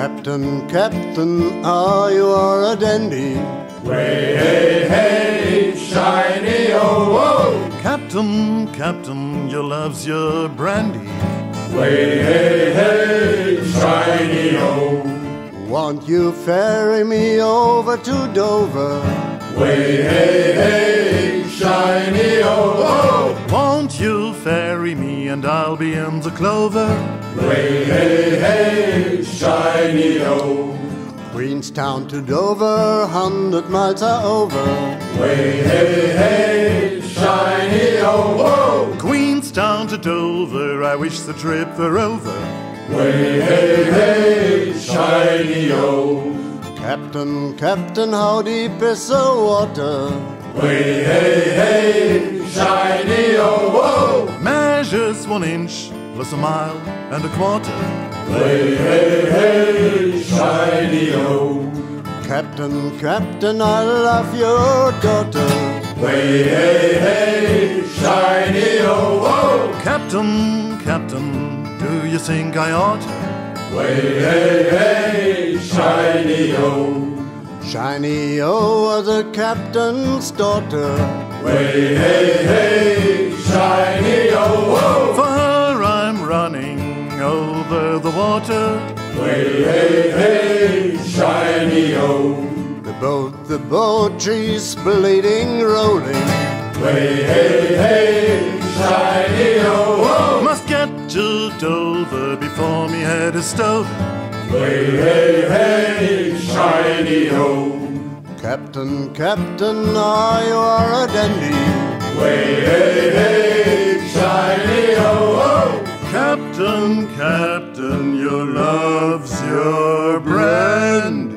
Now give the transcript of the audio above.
Captain, Captain, ah, you are a dandy. Way, hey, hey, shiny, oh, oh. Captain, Captain, your love's your brandy. Way, hey, hey, shiny, oh. Won't you ferry me over to Dover? Way, hey, hey, shiny, oh, oh. Won't you ferry me and I'll be in the clover? Way, hey, hey, shiny, oh. Queenstown to Dover, hundred miles are over. Way, hey, hey, shiny, oh, oh. Queenstown to Dover, I wish the trip were over. Way, hey, hey, shiny, oh. Captain, Captain, how deep is the water? Way, hey, hey, shiny, oh, oh. Measures one inch plus a mile and a quarter. Way, hey, hey, shiny, oh. Captain, Captain, I love your daughter. Way, hey, hey, shiny, oh, oh. Captain, Captain, do you think I ought to? Way, hey, hey, shiny, oh. Shiny O, the captain's daughter. Way, hey, hey, the water. Way, hey, hey, shiny, oh. The boat, the boat, she's bleeding, rolling. Way, hey, hey, shiny, oh, Must get to Dover before me head is stove. oh. Way, hey, hey, shiny, oh. Captain, Captain, ah, you are a dandy. captain, your love's your brand.